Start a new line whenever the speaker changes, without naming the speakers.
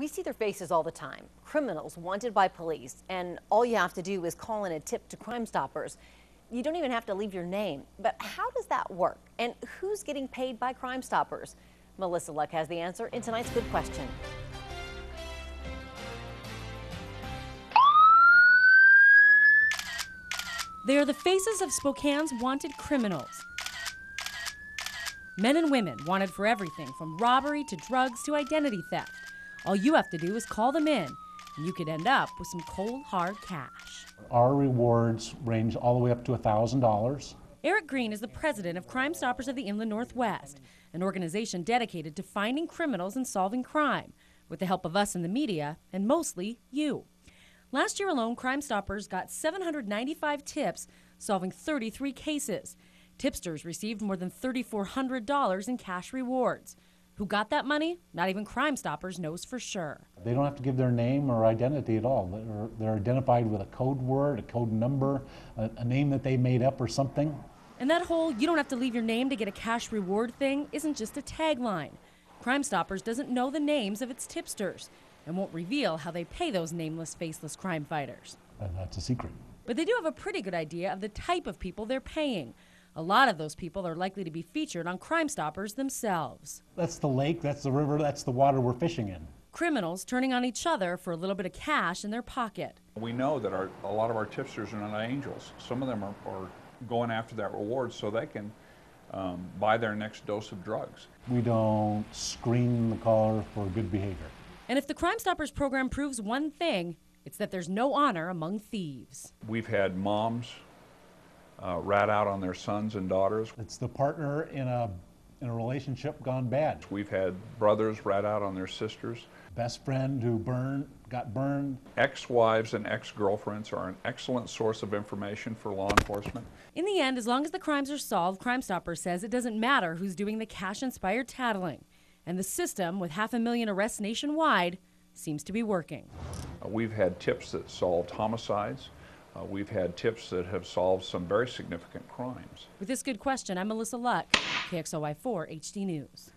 We see their faces all the time. Criminals wanted by police, and all you have to do is call in a tip to Crime Stoppers. You don't even have to leave your name. But how does that work? And who's getting paid by Crime Stoppers? Melissa Luck has the answer in tonight's Good Question.
They are the faces of Spokane's wanted criminals. Men and women wanted for everything from robbery to drugs to identity theft. All you have to do is call them in, and you could end up with some cold, hard cash.
Our rewards range all the way up to $1,000.
Eric Green is the president of Crime Stoppers of the Inland Northwest, an organization dedicated to finding criminals and solving crime, with the help of us in the media and mostly you. Last year alone, Crime Stoppers got 795 tips solving 33 cases. Tipsters received more than $3,400 in cash rewards. Who got that money? Not even Crime Stoppers knows for sure.
They don't have to give their name or identity at all. They're, they're identified with a code word, a code number, a, a name that they made up or something.
And that whole you don't have to leave your name to get a cash reward thing isn't just a tagline. Crime Stoppers doesn't know the names of its tipsters and won't reveal how they pay those nameless, faceless crime fighters.
And that's a secret.
But they do have a pretty good idea of the type of people they're paying. A lot of those people are likely to be featured on Crime Stoppers themselves.
That's the lake, that's the river, that's the water we're fishing in.
Criminals turning on each other for a little bit of cash in their pocket.
We know that our, a lot of our tipsters are not angels. Some of them are, are going after that reward so they can um, buy their next dose of drugs.
We don't screen the caller for good behavior.
And if the Crime Stoppers program proves one thing, it's that there's no honor among thieves.
We've had moms uh, rat out on their sons and daughters.
It's the partner in a, in a relationship gone bad.
We've had brothers rat out on their sisters.
Best friend who burned, got burned.
Ex-wives and ex-girlfriends are an excellent source of information for law enforcement.
In the end, as long as the crimes are solved, Crime Stoppers says it doesn't matter who's doing the cash-inspired tattling. And the system, with half a million arrests nationwide, seems to be working.
Uh, we've had tips that solved homicides. Uh, we've had tips that have solved some very significant crimes.
With this good question, I'm Melissa Luck, KXLY4 HD News.